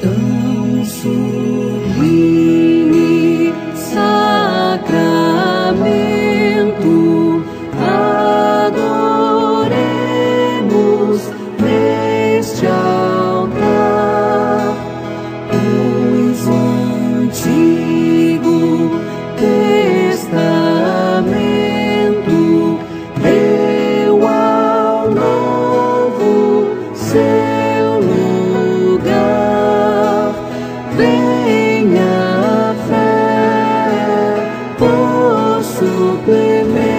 tão sublime sacramento, adoremos. venha a fé por suplemento.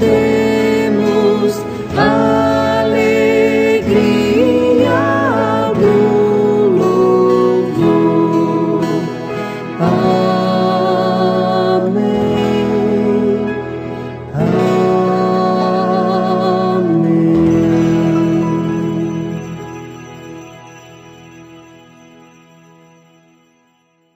the